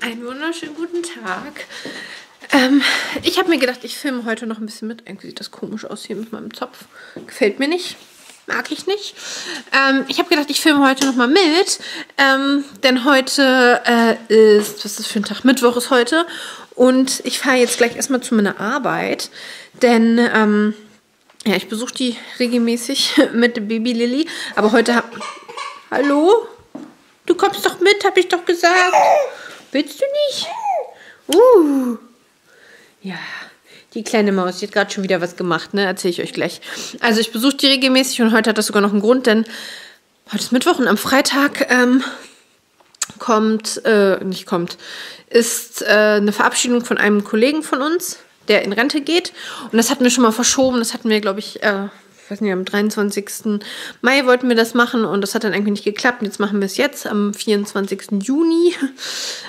Einen wunderschönen guten Tag. Ähm, ich habe mir gedacht, ich filme heute noch ein bisschen mit. Irgendwie sieht das komisch aus hier mit meinem Zopf. Gefällt mir nicht. Mag ich nicht. Ähm, ich habe gedacht, ich filme heute noch mal mit. Ähm, denn heute äh, ist, was ist das für ein Tag? Mittwoch ist heute. Und ich fahre jetzt gleich erstmal zu meiner Arbeit. Denn, ähm, ja, ich besuche die regelmäßig mit Baby Lilly. Aber heute habe... Hallo? Du kommst doch mit, habe ich doch gesagt. Willst du nicht? Uh. Ja, die kleine Maus, die hat gerade schon wieder was gemacht, ne? Erzähle ich euch gleich. Also ich besuche die regelmäßig und heute hat das sogar noch einen Grund, denn heute ist Mittwoch und am Freitag ähm, kommt, äh, nicht kommt, ist äh, eine Verabschiedung von einem Kollegen von uns, der in Rente geht. Und das hatten wir schon mal verschoben. Das hatten wir, glaube ich, äh, weiß nicht, am 23. Mai wollten wir das machen und das hat dann irgendwie nicht geklappt. Jetzt machen wir es jetzt am 24. Juni.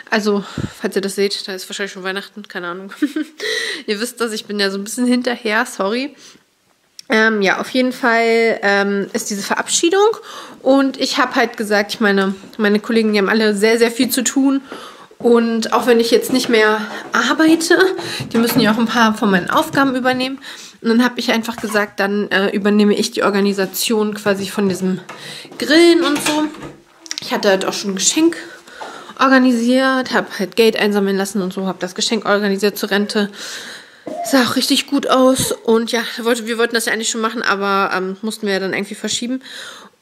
Also, falls ihr das seht, da ist wahrscheinlich schon Weihnachten, keine Ahnung. ihr wisst das, ich bin ja so ein bisschen hinterher, sorry. Ähm, ja, auf jeden Fall ähm, ist diese Verabschiedung und ich habe halt gesagt, ich meine, meine Kollegen, die haben alle sehr, sehr viel zu tun und auch wenn ich jetzt nicht mehr arbeite, die müssen ja auch ein paar von meinen Aufgaben übernehmen. Und dann habe ich einfach gesagt, dann äh, übernehme ich die Organisation quasi von diesem Grillen und so. Ich hatte halt auch schon ein Geschenk organisiert, habe halt Geld einsammeln lassen und so, habe das Geschenk organisiert zur Rente. Sah auch richtig gut aus und ja, wir wollten das ja eigentlich schon machen, aber ähm, mussten wir ja dann irgendwie verschieben.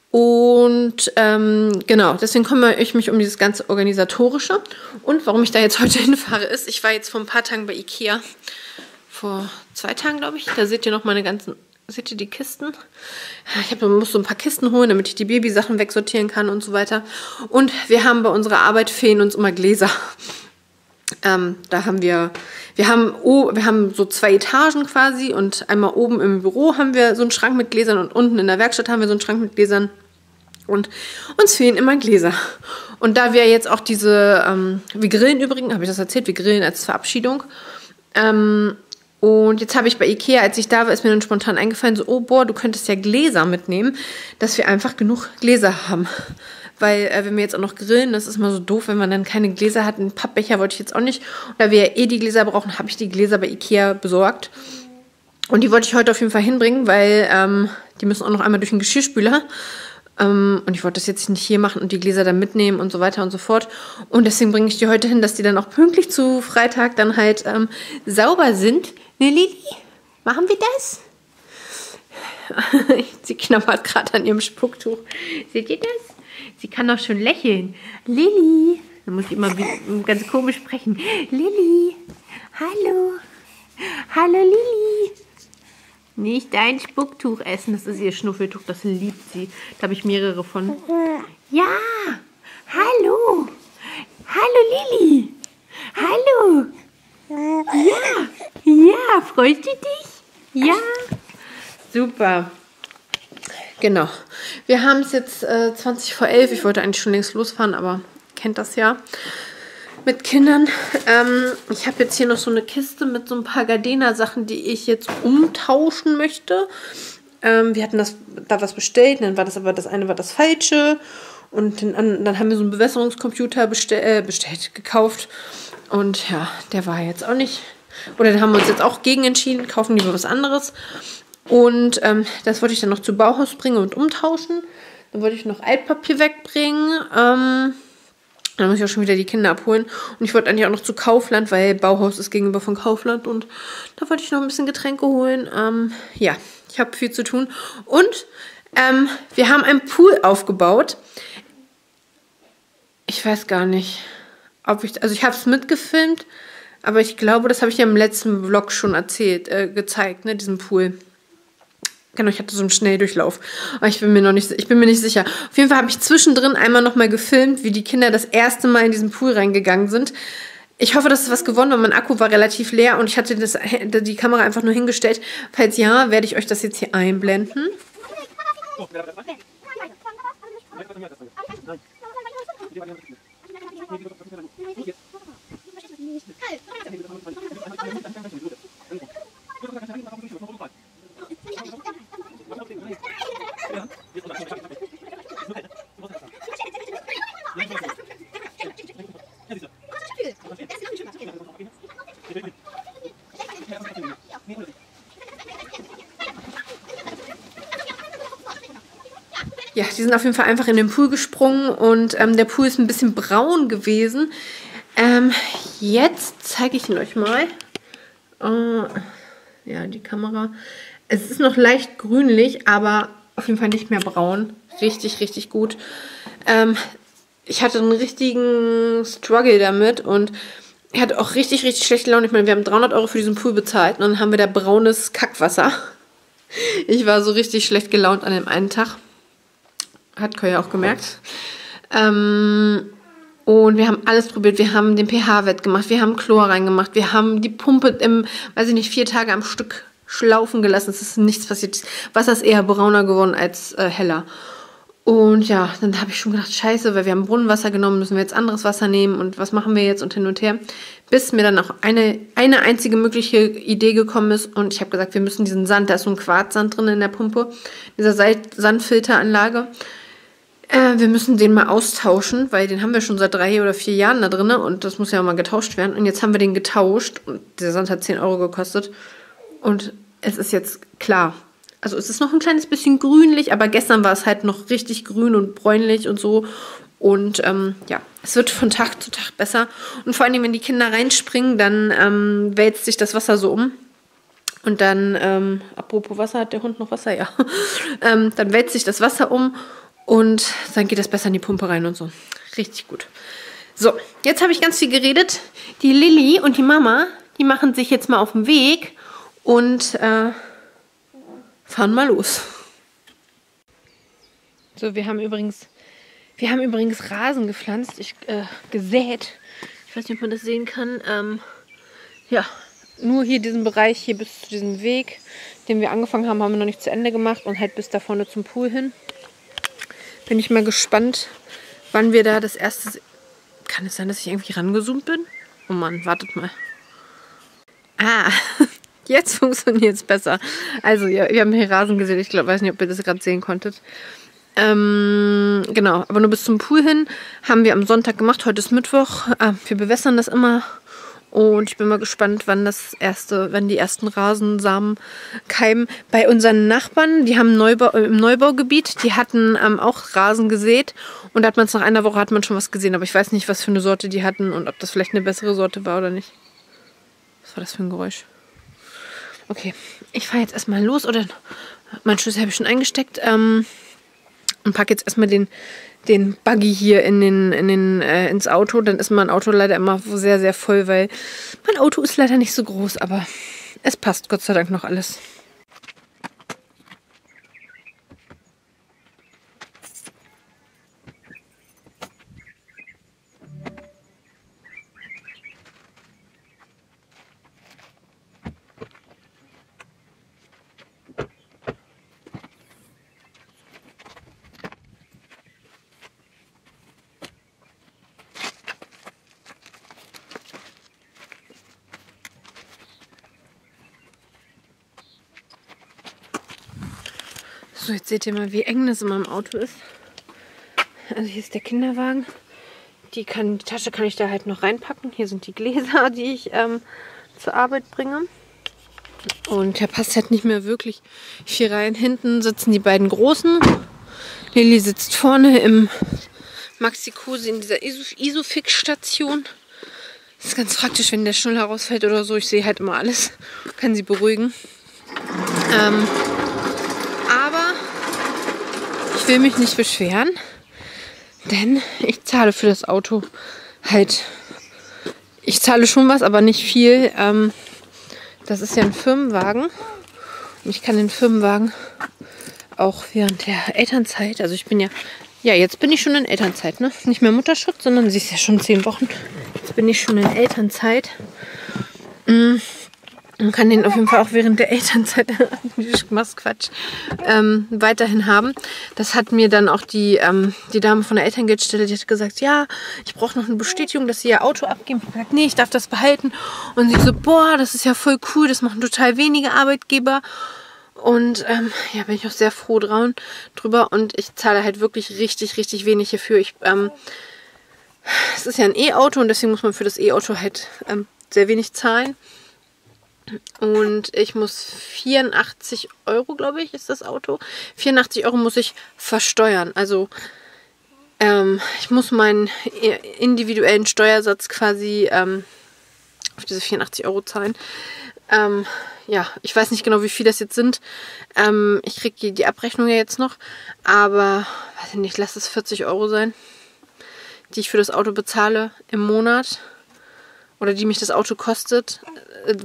Und ähm, genau, deswegen kümmere ich mich um dieses ganze Organisatorische. Und warum ich da jetzt heute hinfahre, ist, ich war jetzt vor ein paar Tagen bei Ikea vor zwei Tagen, glaube ich. Da seht ihr noch meine ganzen, seht ihr die Kisten? Ich hab, muss so ein paar Kisten holen, damit ich die Babysachen wegsortieren kann und so weiter. Und wir haben bei unserer Arbeit fehlen uns immer Gläser. Ähm, da haben wir, wir haben, oh, wir haben so zwei Etagen quasi und einmal oben im Büro haben wir so einen Schrank mit Gläsern und unten in der Werkstatt haben wir so einen Schrank mit Gläsern. Und uns fehlen immer Gläser. Und da wir jetzt auch diese, ähm, wir grillen übrigens, habe ich das erzählt, wir grillen als Verabschiedung. Ähm, und jetzt habe ich bei Ikea, als ich da war, ist mir dann spontan eingefallen, so, oh boah, du könntest ja Gläser mitnehmen, dass wir einfach genug Gläser haben. Weil äh, wenn wir jetzt auch noch grillen, das ist mal so doof, wenn man dann keine Gläser hat. Einen Pappbecher wollte ich jetzt auch nicht. Und da wir ja eh die Gläser brauchen, habe ich die Gläser bei Ikea besorgt. Und die wollte ich heute auf jeden Fall hinbringen, weil ähm, die müssen auch noch einmal durch den Geschirrspüler. Ähm, und ich wollte das jetzt nicht hier machen und die Gläser dann mitnehmen und so weiter und so fort. Und deswegen bringe ich die heute hin, dass die dann auch pünktlich zu Freitag dann halt ähm, sauber sind. Ne, Lili? Machen wir das? Sie knabbert gerade an ihrem Spucktuch. Seht ihr das? Sie kann doch schon lächeln. Lilly. Da muss ich immer ganz komisch sprechen. Lilly. Hallo. Hallo Lilly. Nicht dein Spucktuch essen. Das ist ihr Schnuffeltuch. Das liebt sie. Da habe ich mehrere von. Ja. Hallo. Hallo Lilly. Hallo. Ja. Ja, freust du dich? Ja. Super. Genau. Wir haben es jetzt äh, 20 vor 11. Ich wollte eigentlich schon längst losfahren, aber kennt das ja mit Kindern. Ähm, ich habe jetzt hier noch so eine Kiste mit so ein paar Gardena-Sachen, die ich jetzt umtauschen möchte. Ähm, wir hatten das, da was bestellt, dann war das aber das eine war das falsche. Und dann, dann haben wir so einen Bewässerungscomputer bestell, äh, bestellt, gekauft. Und ja, der war jetzt auch nicht. Oder da haben wir uns jetzt auch gegen entschieden, kaufen lieber was anderes. Und ähm, das wollte ich dann noch zu Bauhaus bringen und umtauschen. Dann wollte ich noch Altpapier wegbringen. Ähm, dann muss ich auch schon wieder die Kinder abholen. Und ich wollte eigentlich auch noch zu Kaufland, weil Bauhaus ist gegenüber von Kaufland. Und da wollte ich noch ein bisschen Getränke holen. Ähm, ja, ich habe viel zu tun. Und ähm, wir haben einen Pool aufgebaut. Ich weiß gar nicht ob ich, also ich habe es mitgefilmt, aber ich glaube, das habe ich ja im letzten Vlog schon erzählt, äh, gezeigt, ne, diesen Pool. Genau, ich hatte so einen Schnelldurchlauf. Aber ich bin mir noch nicht, ich bin mir nicht sicher. Auf jeden Fall habe ich zwischendrin einmal nochmal gefilmt, wie die Kinder das erste Mal in diesen Pool reingegangen sind. Ich hoffe, dass es was gewonnen, weil mein Akku war relativ leer und ich hatte das, die Kamera einfach nur hingestellt. Falls ja, werde ich euch das jetzt hier einblenden. Ja, die sind auf jeden Fall einfach in den Pool gesprungen und ähm, der Pool ist ein bisschen braun gewesen. Ähm, jetzt zeige ich ihn euch mal. Uh, ja, die Kamera. Es ist noch leicht grünlich, aber auf jeden Fall nicht mehr braun. Richtig, richtig gut. Ähm, ich hatte einen richtigen Struggle damit und ich hatte auch richtig, richtig schlechte Laune. Ich meine, wir haben 300 Euro für diesen Pool bezahlt und dann haben wir da braunes Kackwasser. Ich war so richtig schlecht gelaunt an dem einen Tag. Hat Koya auch gemerkt. Ähm, und wir haben alles probiert. Wir haben den pH-Wert gemacht, wir haben Chlor reingemacht, wir haben die Pumpe im, weiß ich nicht, vier Tage am Stück schlaufen gelassen. Es ist nichts passiert. Wasser ist eher brauner geworden als äh, heller. Und ja, dann habe ich schon gedacht, scheiße, weil wir haben Brunnenwasser genommen, müssen wir jetzt anderes Wasser nehmen und was machen wir jetzt und hin und her. Bis mir dann auch eine, eine einzige mögliche Idee gekommen ist und ich habe gesagt, wir müssen diesen Sand, da ist so ein Quarzsand drin in der Pumpe, dieser Sandfilteranlage. Äh, wir müssen den mal austauschen, weil den haben wir schon seit drei oder vier Jahren da drin und das muss ja auch mal getauscht werden. Und jetzt haben wir den getauscht und der Sand hat 10 Euro gekostet. Und es ist jetzt klar. Also es ist noch ein kleines bisschen grünlich, aber gestern war es halt noch richtig grün und bräunlich und so. Und ähm, ja, es wird von Tag zu Tag besser. Und vor allem, wenn die Kinder reinspringen, dann ähm, wälzt sich das Wasser so um. Und dann, ähm, apropos Wasser, hat der Hund noch Wasser? Ja. ähm, dann wälzt sich das Wasser um und dann geht das besser in die Pumpe rein und so. Richtig gut. So, jetzt habe ich ganz viel geredet. Die Lilly und die Mama, die machen sich jetzt mal auf den Weg und äh, fahren mal los. So, wir haben übrigens, wir haben übrigens Rasen gepflanzt, ich, äh, gesät. Ich weiß nicht, ob man das sehen kann. Ähm, ja, nur hier diesen Bereich, hier bis zu diesem Weg, den wir angefangen haben, haben wir noch nicht zu Ende gemacht und halt bis da vorne zum Pool hin. Bin ich mal gespannt, wann wir da das erste... Kann es sein, dass ich irgendwie rangezoomt bin? Oh Mann, wartet mal. Ah, jetzt funktioniert es besser. Also, ja, wir haben hier Rasen gesehen. Ich glaube, weiß nicht, ob ihr das gerade sehen konntet. Ähm, genau, aber nur bis zum Pool hin haben wir am Sonntag gemacht. Heute ist Mittwoch. Ah, wir bewässern das immer und ich bin mal gespannt, wann das erste, wenn die ersten Rasensamen keimen. Bei unseren Nachbarn, die haben Neubau, im Neubaugebiet, die hatten ähm, auch Rasen gesät. Und da hat man es nach einer Woche hat man schon was gesehen. Aber ich weiß nicht, was für eine Sorte die hatten und ob das vielleicht eine bessere Sorte war oder nicht. Was war das für ein Geräusch? Okay, ich fahre jetzt erstmal los. Oder mein Schlüssel habe ich schon eingesteckt. Ähm, und packe jetzt erstmal den, den Buggy hier in den, in den, äh, ins Auto. Dann ist mein Auto leider immer sehr, sehr voll, weil mein Auto ist leider nicht so groß, aber es passt Gott sei Dank noch alles. Seht ihr mal, wie eng das in meinem Auto ist. Also hier ist der Kinderwagen. Die, kann, die Tasche kann ich da halt noch reinpacken. Hier sind die Gläser, die ich ähm, zur Arbeit bringe. Und der passt halt nicht mehr wirklich viel rein. Hinten sitzen die beiden Großen. Lilly sitzt vorne im Maxi-Cosi in dieser Isofix-Station. Das ist ganz praktisch, wenn der schnell herausfällt oder so. Ich sehe halt immer alles. Kann sie beruhigen. Ähm, ich will mich nicht beschweren, denn ich zahle für das Auto halt. Ich zahle schon was, aber nicht viel. Ähm, das ist ja ein Firmenwagen. Und ich kann den Firmenwagen auch während der Elternzeit, also ich bin ja, ja, jetzt bin ich schon in Elternzeit, ne? Nicht mehr Mutterschutz, sondern sie ist ja schon zehn Wochen. Jetzt bin ich schon in Elternzeit. Mhm. Man kann den auf jeden Fall auch während der Elternzeit, Quatsch, ähm, weiterhin haben. Das hat mir dann auch die, ähm, die Dame von der Elterngeldstelle, die hat gesagt, ja, ich brauche noch eine Bestätigung, dass sie ihr Auto abgeben. Ich habe gesagt, nee, ich darf das behalten. Und sie so, boah, das ist ja voll cool, das machen total wenige Arbeitgeber. Und ähm, ja, bin ich auch sehr froh dran, drüber. Und ich zahle halt wirklich richtig, richtig wenig hierfür. Ich ähm, es ist ja ein E-Auto und deswegen muss man für das E-Auto halt ähm, sehr wenig zahlen. Und ich muss 84 Euro, glaube ich, ist das Auto. 84 Euro muss ich versteuern. Also ähm, ich muss meinen individuellen Steuersatz quasi ähm, auf diese 84 Euro zahlen. Ähm, ja, ich weiß nicht genau, wie viel das jetzt sind. Ähm, ich kriege die, die Abrechnung ja jetzt noch. Aber, weiß ich nicht, lass es 40 Euro sein, die ich für das Auto bezahle im Monat. Oder die mich das Auto kostet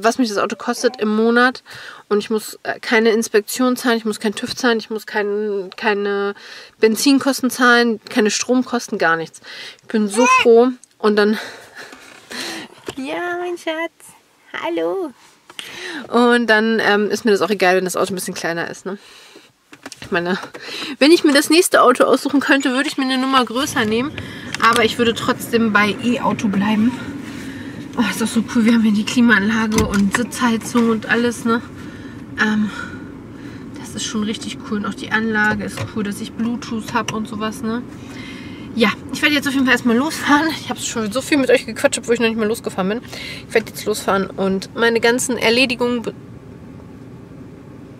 was mich das Auto kostet im Monat und ich muss äh, keine Inspektion zahlen, ich muss kein TÜV zahlen, ich muss kein, keine Benzinkosten zahlen, keine Stromkosten, gar nichts. Ich bin so froh und dann... Ja, mein Schatz. Hallo. Und dann ähm, ist mir das auch egal, wenn das Auto ein bisschen kleiner ist. Ne? Ich meine, wenn ich mir das nächste Auto aussuchen könnte, würde ich mir eine Nummer größer nehmen. Aber ich würde trotzdem bei E-Auto bleiben. Oh, ist doch so cool. Wir haben hier die Klimaanlage und Sitzheizung und alles, ne? Ähm, das ist schon richtig cool. Und auch die Anlage ist cool, dass ich Bluetooth habe und sowas, ne? Ja, ich werde jetzt auf jeden Fall erstmal losfahren. Ich habe schon so viel mit euch gequatscht, obwohl ich noch nicht mal losgefahren bin. Ich werde jetzt losfahren und meine ganzen Erledigungen...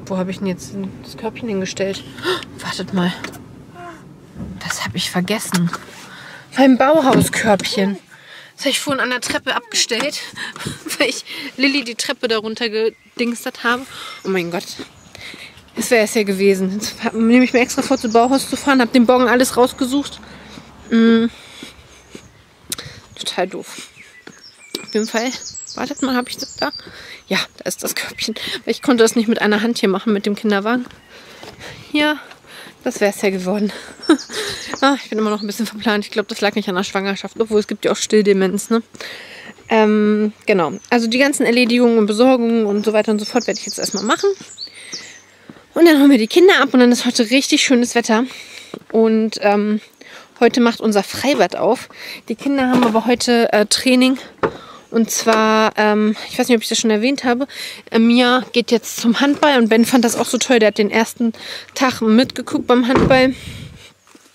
Wo habe ich denn jetzt das Körbchen hingestellt? Oh, wartet mal. Das habe ich vergessen. Beim Bauhauskörbchen. Das habe ich vorhin an der Treppe abgestellt, weil ich Lilly die Treppe darunter gedingstert habe. Oh mein Gott. Das wäre es ja gewesen. Jetzt nehme ich mir extra vor, zum Bauhaus zu fahren, habe den Bon alles rausgesucht. Mm. Total doof. Auf jeden Fall. Wartet mal, habe ich das da? Ja, da ist das Körbchen. Ich konnte das nicht mit einer Hand hier machen, mit dem Kinderwagen. Hier das wäre es ja geworden. ah, ich bin immer noch ein bisschen verplant. Ich glaube, das lag nicht an der Schwangerschaft, obwohl es gibt ja auch Stilldemenz. Ne? Ähm, genau. Also die ganzen Erledigungen und Besorgungen und so weiter und so fort werde ich jetzt erstmal machen. Und dann holen wir die Kinder ab und dann ist heute richtig schönes Wetter. Und ähm, heute macht unser Freibad auf. Die Kinder haben aber heute äh, Training und zwar, ähm, ich weiß nicht, ob ich das schon erwähnt habe, äh, Mia geht jetzt zum Handball und Ben fand das auch so toll. Der hat den ersten Tag mitgeguckt beim Handball.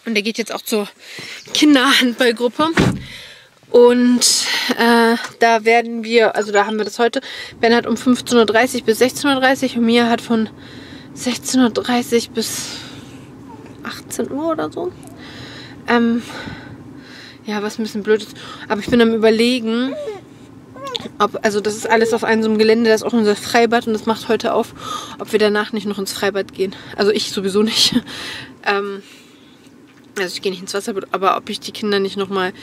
Und der geht jetzt auch zur Kinderhandballgruppe. Und äh, da werden wir, also da haben wir das heute. Ben hat um 15.30 Uhr bis 16.30 Uhr und Mia hat von 16.30 Uhr bis 18 Uhr oder so. Ähm, ja, was ein bisschen blöd ist. Aber ich bin am überlegen, ob, also das ist alles auf einem so einem Gelände, das ist auch unser Freibad und das macht heute auf, ob wir danach nicht noch ins Freibad gehen. Also ich sowieso nicht. ähm, also ich gehe nicht ins Wasser, aber ob ich die Kinder nicht nochmal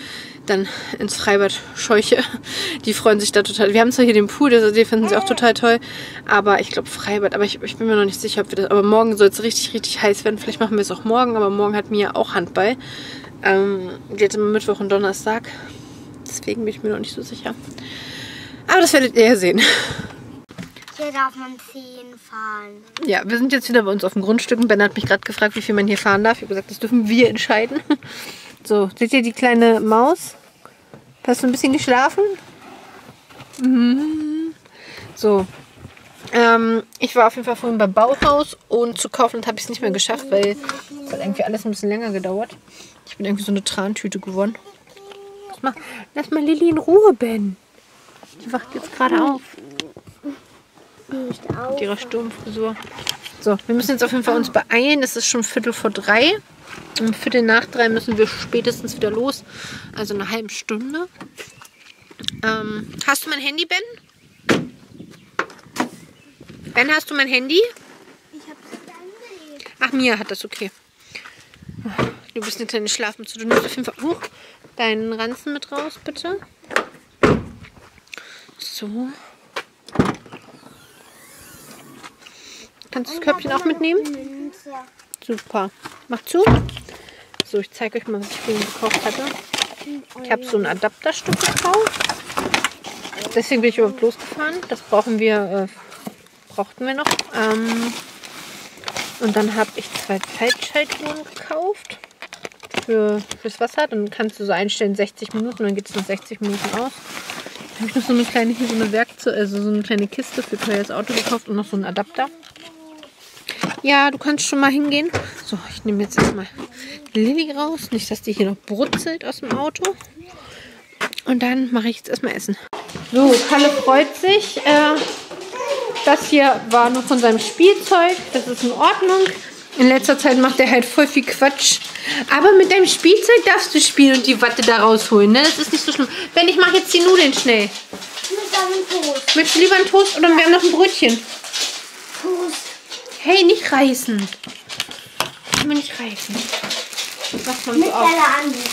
dann ins Freibad scheuche. Die freuen sich da total. Wir haben zwar hier den Pool, also die finden sie auch total toll, aber ich glaube Freibad, aber ich, ich, bin mir noch nicht sicher, ob wir das, aber morgen soll es richtig, richtig heiß werden. Vielleicht machen wir es auch morgen, aber morgen hat Mia auch Handball. Ähm, hat immer Mittwoch und Donnerstag. Deswegen bin ich mir noch nicht so sicher. Aber das werdet ihr ja sehen. Hier darf man 10 fahren. Ja, wir sind jetzt wieder bei uns auf dem Grundstück. Ben hat mich gerade gefragt, wie viel man hier fahren darf. Ich habe gesagt, das dürfen wir entscheiden. So, seht ihr die kleine Maus? Hast du ein bisschen geschlafen? Mhm. So. Ähm, ich war auf jeden Fall vorhin beim Bauhaus und zu kaufen habe ich es nicht mehr geschafft, weil es hat irgendwie alles ein bisschen länger gedauert. Ich bin irgendwie so eine Trantüte geworden. Lass mal, lass mal Lilly in Ruhe, Ben. Die wacht jetzt gerade auf. Nicht auf. Mit ihrer Sturmfrisur. So, wir müssen jetzt auf jeden Fall uns beeilen. Es ist schon Viertel vor drei. Um Viertel nach drei müssen wir spätestens wieder los. Also eine halbe Stunde. Ähm, hast du mein Handy, Ben? Ben, hast du mein Handy? Ich habe es Ach, Mia hat das, okay. Du bist eine kleine Schlafmütze. Du nimmst auf jeden Fall uh, deinen Ranzen mit raus, bitte. So. Kannst du das Körbchen auch mitnehmen? Super. Mach zu. So, ich zeige euch mal, was ich vorhin gekauft hatte. Ich habe so ein Adapterstück gekauft. Deswegen bin ich überhaupt losgefahren. Das brauchen wir, äh, brauchten wir noch. Ähm, und dann habe ich zwei Zeitschaltuhren gekauft für, fürs Wasser. Dann kannst du so einstellen 60 Minuten, dann geht es nach 60 Minuten aus. Dann habe ich noch so eine kleine, so eine Werkzeug, also so eine kleine Kiste für teures Auto gekauft und noch so einen Adapter. Ja, du kannst schon mal hingehen. So, ich nehme jetzt erstmal Lilly raus. Nicht, dass die hier noch brutzelt aus dem Auto. Und dann mache ich jetzt erstmal Essen. So, Kalle freut sich. Äh, das hier war nur von seinem Spielzeug. Das ist in Ordnung. In letzter Zeit macht er halt voll viel Quatsch. Aber mit deinem Spielzeug darfst du spielen und die Watte da rausholen. Ne? Das ist nicht so schlimm. Ben, ich mache jetzt die Nudeln schnell. Mit einem Toast. Möchtest du lieber einen Toast oder wir haben noch ein Brötchen? Hey, nicht reißen. Kann man nicht reißen. Das macht man Mit so auf. Salami.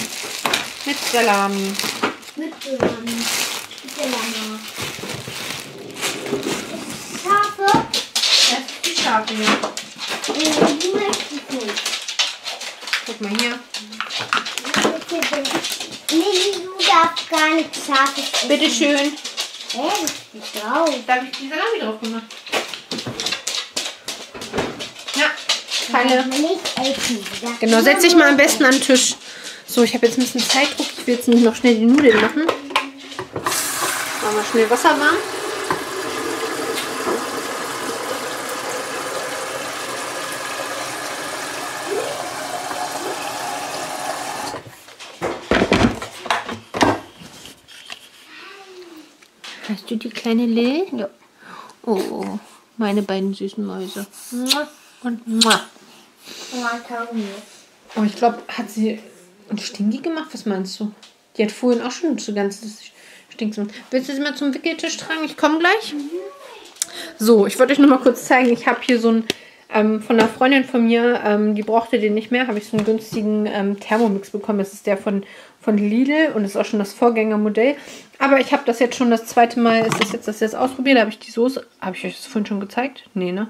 Mit Salami. Mit Salami. Mit Salami. Schafe. Das ist die Schafe hier. Äh, ich nicht. Guck mal hier. Lilly, du darfst gar nicht scharf essen. Bitte schön. Hä, das ist habe ich die Salami drauf gemacht. Ja, darfst Genau, setz dich mal am besten an den Tisch. So, ich habe jetzt ein bisschen Zeitdruck. Ich will jetzt nicht noch schnell die Nudeln machen. Machen wir schnell Wasser warm. Hast du die kleine Lil? Ja. Oh, meine beiden süßen Mäuse. Und. Oh, ich glaube, hat sie ein Stinky gemacht? Was meinst du? Die hat vorhin auch schon so ganz stinkt. Willst du sie mal zum Wickeltisch tragen? Ich komme gleich. So, ich wollte euch nur mal kurz zeigen. Ich habe hier so einen ähm, von einer Freundin von mir, ähm, die brauchte den nicht mehr, habe ich so einen günstigen ähm, Thermomix bekommen. Das ist der von, von Lidl und ist auch schon das Vorgängermodell. Aber ich habe das jetzt schon das zweite Mal, ist das jetzt das jetzt ausprobiert. Habe ich die Soße, habe ich euch das vorhin schon gezeigt? Nee, ne?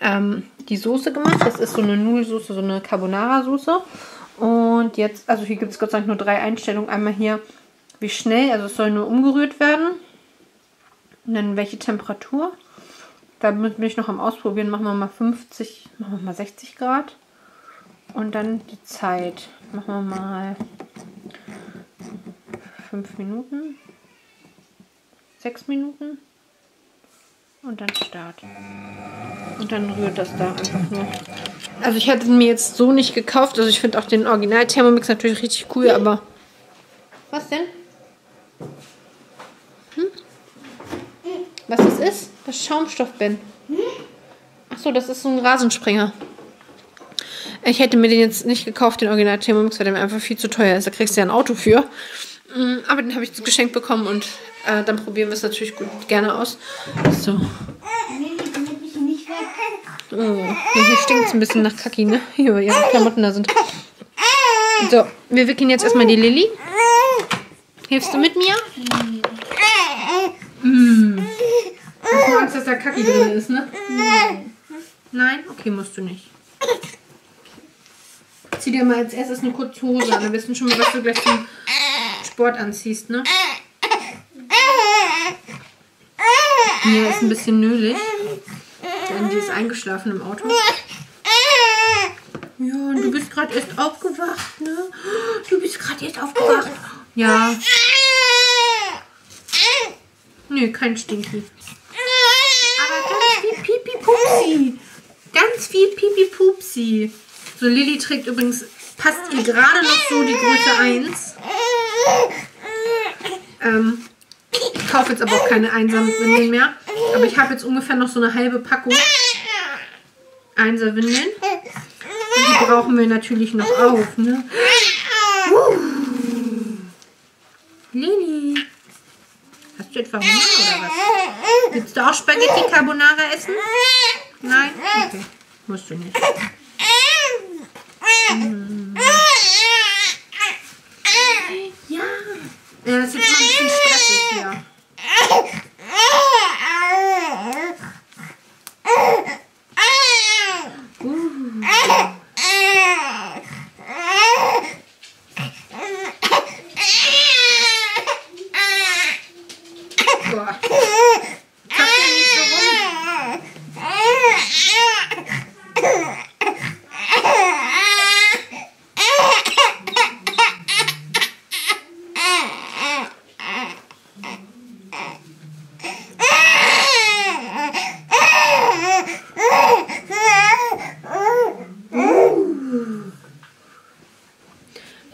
Ähm, die Soße gemacht. Das ist so eine Nudelsoße, so eine Carbonara-Soße. Und jetzt, also hier gibt es Gott sei Dank nur drei Einstellungen. Einmal hier, wie schnell, also es soll nur umgerührt werden. Und dann welche Temperatur. Da bin ich noch am Ausprobieren. Machen wir mal 50, machen wir mal 60 Grad. Und dann die Zeit. Machen wir mal 5 Minuten. 6 Minuten. Und dann Start. Und dann rührt das da einfach nur. Also ich hätte mir jetzt so nicht gekauft. Also ich finde auch den Original Thermomix natürlich richtig cool, aber... Was denn? Was das ist? Das Schaumstoff, Ben. Achso, das ist so ein Rasensprenger. Ich hätte mir den jetzt nicht gekauft, den Original Thermomix, weil der mir einfach viel zu teuer ist. Da kriegst du ja ein Auto für. Mm, Aber den habe ich geschenkt bekommen und äh, dann probieren wir es natürlich gut, gerne aus. So. Oh, hier stinkt es ein bisschen nach Kaki, ne? Hier, weil ihre Klamotten da sind. So, wir wickeln jetzt erstmal die Lilly. Hilfst du mit mir? Mm. Hast du Angst, dass da Kaki drin ist, ne? Nein? Okay, musst du nicht. Zieh dir mal als erstes eine kurze Hose an. Dann wissen schon mal, was du gleich zum Sport anziehst, ne? Hier ist ein bisschen nölig. Denn die ist eingeschlafen im Auto. Ja, und du bist gerade erst aufgewacht, ne? Du bist gerade erst aufgewacht. Ja. Nee, kein Stinky. Aber ganz viel viel Pipi-Pupsi. So, Lilly trägt übrigens, passt ihr gerade noch so die Größe 1. Ähm, ich kaufe jetzt aber auch keine Einser-Windeln mehr. Aber ich habe jetzt ungefähr noch so eine halbe Packung Einser-Windeln. Und die brauchen wir natürlich noch auf, ne? Lili. Hast du etwa Hunger oder was? Willst du auch Spaghetti Carbonara essen? Nein? Okay. Musst du nicht. Ja. Ja, das ist jetzt mal ein bisschen stressig hier. Boah. Kack ja nicht so rum.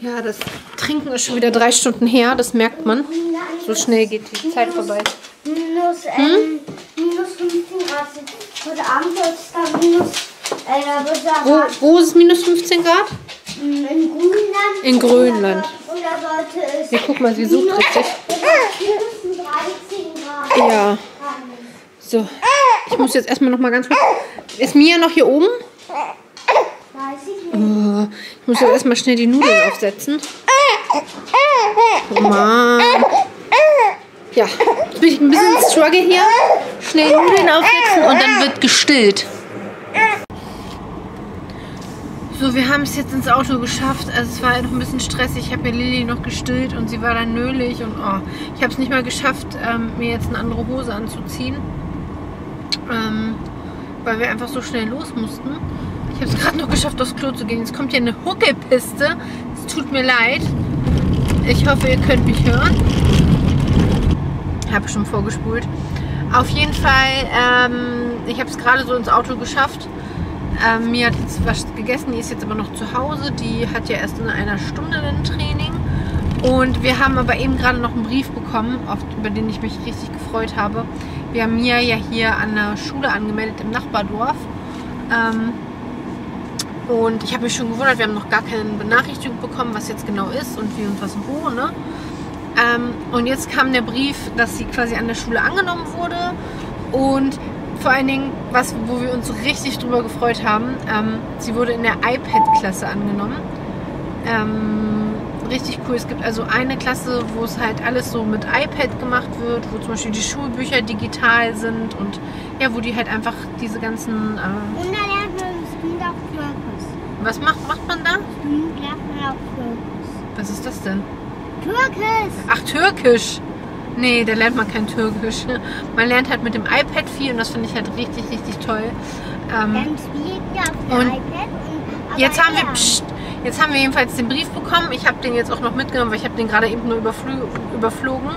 Ja, das Trinken ist schon wieder drei Stunden her, das merkt man. So schnell geht die Zeit vorbei. Hm? Heute Abend wird es dann minus. Äh, da wird da Wo, wo ist es minus 15 Grad? in Grönland. In Grönland. Da. Hier, guck mal, sie sucht minus, richtig. mindestens 13 Grad. Ja. So. Ich muss jetzt erstmal noch mal ganz kurz. Ist Mia noch hier oben? Oh, ich muss jetzt erstmal schnell die Nudeln aufsetzen. Oh Mann. Ja, jetzt bin ich ein bisschen Struggle hier. Schnell Nudeln aufsetzen und dann wird gestillt. So, wir haben es jetzt ins Auto geschafft. Also es war noch ein bisschen stressig. Ich habe ja Lilly noch gestillt und sie war dann nölig. Und oh, ich habe es nicht mal geschafft, ähm, mir jetzt eine andere Hose anzuziehen. Ähm, weil wir einfach so schnell los mussten. Ich habe es gerade noch geschafft, aufs Klo zu gehen. Jetzt kommt hier eine Huckelpiste. Es tut mir leid. Ich hoffe, ihr könnt mich hören. Habe schon vorgespult. Auf jeden Fall, ähm, ich habe es gerade so ins Auto geschafft. Ähm, Mia hat jetzt was gegessen, die ist jetzt aber noch zu Hause. Die hat ja erst in einer Stunde ein Training. Und wir haben aber eben gerade noch einen Brief bekommen, auf, über den ich mich richtig gefreut habe. Wir haben Mia ja hier an der Schule angemeldet im Nachbardorf. Ähm, und ich habe mich schon gewundert, wir haben noch gar keine Benachrichtigung bekommen, was jetzt genau ist und wie und was wo. Ne? Ähm, und jetzt kam der Brief, dass sie quasi an der Schule angenommen wurde. Und vor allen Dingen, was, wo wir uns so richtig drüber gefreut haben, ähm, sie wurde in der iPad-Klasse angenommen. Ähm, richtig cool. Es gibt also eine Klasse, wo es halt alles so mit iPad gemacht wird, wo zum Beispiel die Schulbücher digital sind und ja, wo die halt einfach diese ganzen. Äh, Und da lernt man Türkisch. was macht, macht man da? Türkisch. Was ist das denn? Türkisch! Ach, Türkisch. Nee, da lernt man kein Türkisch. Man lernt halt mit dem iPad viel und das finde ich halt richtig, richtig toll. Ähm, Dann spielt ihr auf dem Und iPad. Und, aber jetzt haben wir, pst, jetzt haben wir jedenfalls den Brief bekommen. Ich habe den jetzt auch noch mitgenommen, weil ich habe den gerade eben nur überflogen.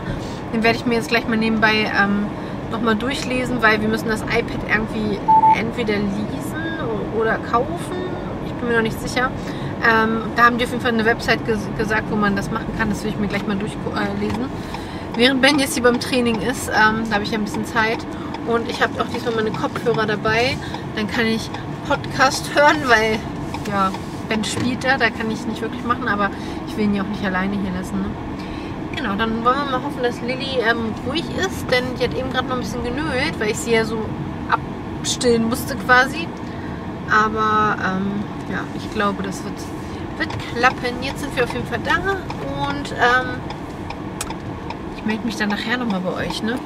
Den werde ich mir jetzt gleich mal nebenbei ähm, nochmal durchlesen, weil wir müssen das iPad irgendwie entweder leasen oder kaufen. Ich bin mir noch nicht sicher. Ähm, da haben die auf jeden Fall eine Website ges gesagt, wo man das machen kann. Das will ich mir gleich mal durchlesen. Während Ben jetzt hier beim Training ist, ähm, da habe ich ja ein bisschen Zeit. Und ich habe auch diesmal meine Kopfhörer dabei. Dann kann ich Podcast hören, weil ja, Ben spielt da, da kann ich es nicht wirklich machen, aber ich will ihn ja auch nicht alleine hier lassen. Ne? Genau, dann wollen wir mal hoffen, dass Lilly ähm, ruhig ist, denn die hat eben gerade noch ein bisschen genölt, weil ich sie ja so abstillen musste quasi. Aber ähm, ja, ich glaube, das wird, wird klappen. Jetzt sind wir auf jeden Fall da und ähm, ich melde mich dann nachher nochmal bei euch, ne?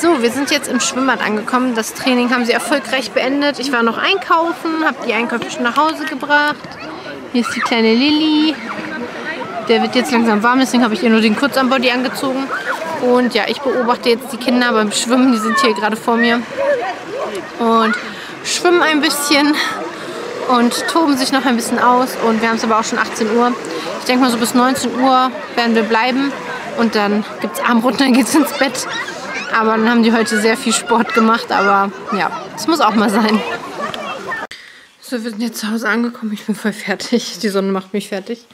So, wir sind jetzt im Schwimmbad angekommen. Das Training haben sie erfolgreich beendet. Ich war noch einkaufen, habe die Einkäufe schon nach Hause gebracht. Hier ist die kleine Lilly. Der wird jetzt langsam warm, deswegen habe ich ihr nur den Kurzarmbody angezogen. Und ja, ich beobachte jetzt die Kinder beim Schwimmen. Die sind hier gerade vor mir. Und schwimmen ein bisschen und toben sich noch ein bisschen aus. Und wir haben es aber auch schon 18 Uhr. Ich denke mal so bis 19 Uhr werden wir bleiben. Und dann gibt es Abendbrot, dann geht es ins Bett. Aber dann haben die heute sehr viel Sport gemacht. Aber ja, es muss auch mal sein. So, wir sind jetzt zu Hause angekommen. Ich bin voll fertig. Die Sonne macht mich fertig.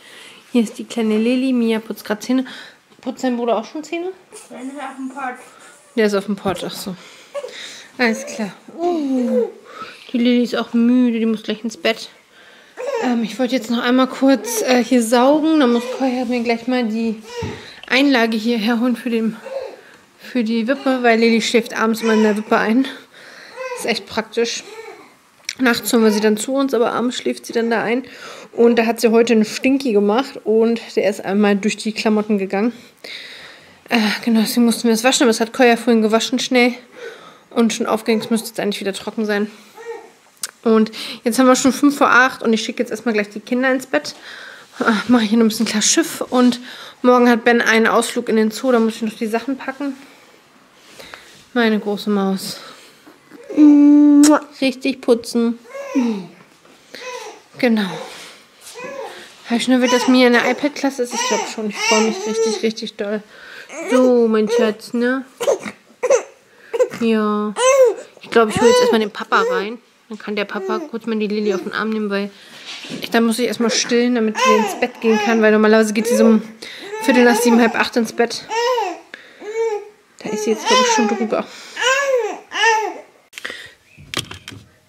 Hier ist die kleine Lilly. Mia putzt gerade Zähne. Putzt dein Bruder auch schon Zähne? Der ist auf dem Port. Ach so. Alles klar. Oh, die Lilly ist auch müde. Die muss gleich ins Bett. Ähm, ich wollte jetzt noch einmal kurz äh, hier saugen. Dann muss Koya mir gleich mal die Einlage hier herholen für, den, für die Wippe, weil Lilly schläft abends immer in der Wippe ein. Ist echt praktisch. Nachts holen wir sie dann zu uns, aber abends schläft sie dann da ein. Und da hat sie heute einen Stinky gemacht und der ist einmal durch die Klamotten gegangen. Äh, genau, deswegen mussten wir das waschen, aber es hat Koya vorhin gewaschen schnell. Und schon aufgehängt, es müsste jetzt eigentlich wieder trocken sein. Und jetzt haben wir schon 5 vor 8 und ich schicke jetzt erstmal gleich die Kinder ins Bett. Äh, Mache ich hier noch ein bisschen klar Schiff und morgen hat Ben einen Ausflug in den Zoo, da muss ich noch die Sachen packen. Meine große Maus. Richtig putzen. Genau. Habe ich nur wird das mir in der iPad-Klasse ist? Ich glaube schon. Ich freue mich richtig, richtig doll. So, mein Schatz, ne? Ja. Ich glaube, ich hole jetzt erstmal den Papa rein. Dann kann der Papa kurz mal die Lilly auf den Arm nehmen, weil ich Dann muss ich erstmal stillen, damit sie ins Bett gehen kann, weil normalerweise geht sie so um Viertel nach sieben, halb acht ins Bett. Da ist sie jetzt, glaube ich, schon drüber.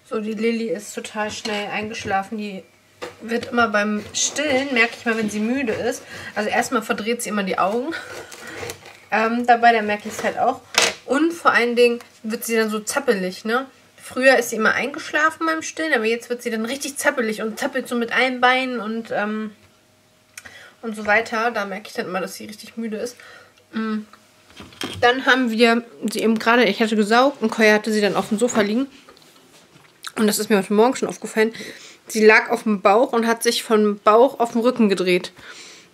So, die Lilly ist total schnell eingeschlafen. Die wird immer beim Stillen, merke ich mal, wenn sie müde ist. Also erstmal verdreht sie immer die Augen. Ähm, dabei, da merke ich es halt auch. Und vor allen Dingen wird sie dann so zappelig, ne? Früher ist sie immer eingeschlafen beim Stillen, aber jetzt wird sie dann richtig zappelig und zappelt so mit allen Beinen und, ähm, und so weiter. Da merke ich dann immer, dass sie richtig müde ist. Mm. Dann haben wir sie eben gerade, ich hatte gesaugt und Koya hatte sie dann auf dem Sofa liegen. Und das ist mir heute Morgen schon aufgefallen. Sie lag auf dem Bauch und hat sich vom Bauch auf den Rücken gedreht.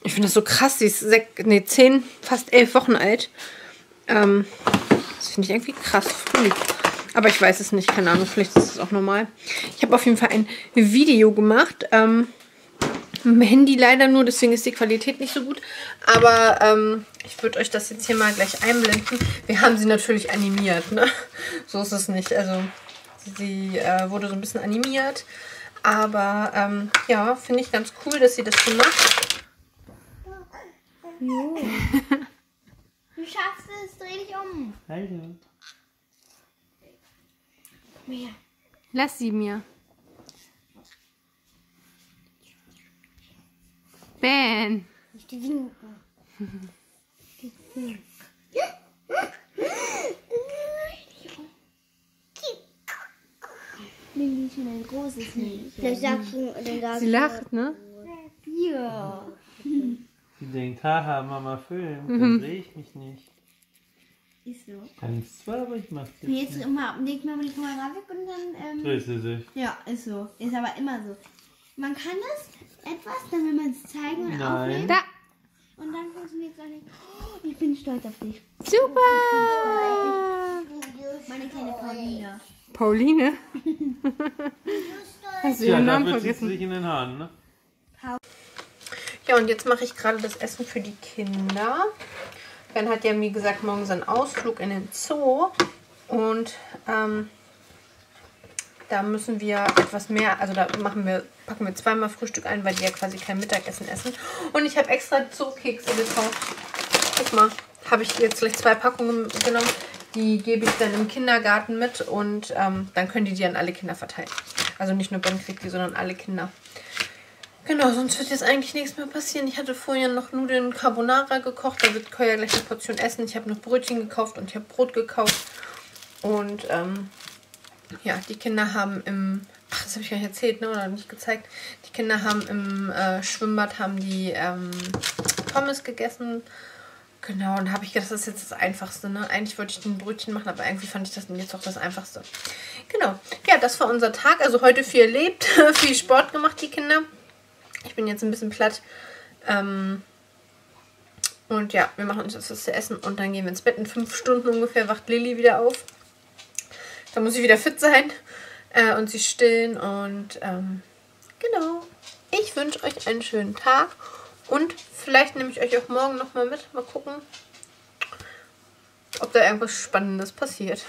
Ich finde das so krass. Sie ist sech, nee, zehn, fast elf Wochen alt. Ähm, das finde ich irgendwie krass früh. Aber ich weiß es nicht, keine Ahnung, vielleicht ist es auch normal. Ich habe auf jeden Fall ein Video gemacht. Ähm, mit dem Handy leider nur, deswegen ist die Qualität nicht so gut. Aber ähm, ich würde euch das jetzt hier mal gleich einblenden. Wir haben sie natürlich animiert, ne? So ist es nicht. Also sie äh, wurde so ein bisschen animiert. Aber ähm, ja, finde ich ganz cool, dass sie das so macht. Du schaffst es, dreh dich um. Hallo. Mehr. Lass sie mir. Ben. Nicht die Winken. Schon ein großes sagst Sie lacht, ne? Ja. Sie denkt, haha, Mama filmt, dann drehe ich mich nicht. Ist so. Kannst zwar, aber ich mach's jetzt Jetzt nicht. immer, legt man die Kamera weg und dann. Ähm, Drehst du sich. ja, ist so. Ist aber immer so. Man kann das etwas, dann will man es zeigen und Nein. aufnehmen. Da. Und dann funktioniert es auch nicht. Oh, ich bin stolz auf dich. Super. Meine kleine Pauline. Pauline. Hast du Ja, ihren Namen dafür zieht sie vergessen? sich in den Haaren, ne? Ja, und jetzt mache ich gerade das Essen für die Kinder. Ben hat ja, wie gesagt, morgen seinen Ausflug in den Zoo. Und ähm, da müssen wir etwas mehr, also da machen wir, packen wir zweimal Frühstück ein, weil die ja quasi kein Mittagessen essen. Und ich habe extra Zookekse gekauft. Guck mal, habe ich jetzt gleich zwei Packungen genommen. Die gebe ich dann im Kindergarten mit und ähm, dann können die die an alle Kinder verteilen. Also nicht nur Ben kriegt die, sondern alle Kinder. Genau, sonst wird jetzt eigentlich nichts mehr passieren. Ich hatte vorher noch Nudeln Carbonara gekocht. Da wird Koya gleich eine Portion essen. Ich habe noch Brötchen gekauft und ich habe Brot gekauft. Und ähm, ja, die Kinder haben im... Ach, das habe ich gar nicht erzählt, ne? Oder nicht gezeigt. Die Kinder haben im äh, Schwimmbad haben die ähm, Pommes gegessen. Genau, und habe ich gedacht, das ist jetzt das Einfachste. Ne? Eigentlich wollte ich den Brötchen machen, aber irgendwie fand ich das jetzt auch das Einfachste. Genau. Ja, das war unser Tag. Also heute viel erlebt, viel Sport gemacht, die Kinder. Ich bin jetzt ein bisschen platt. Ähm, und ja, wir machen uns das zu essen und dann gehen wir ins Bett. In fünf Stunden ungefähr wacht Lilly wieder auf. Da muss ich wieder fit sein äh, und sie stillen. Und ähm, genau. Ich wünsche euch einen schönen Tag. Und vielleicht nehme ich euch auch morgen nochmal mit. Mal gucken, ob da irgendwas Spannendes passiert.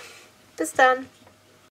Bis dann.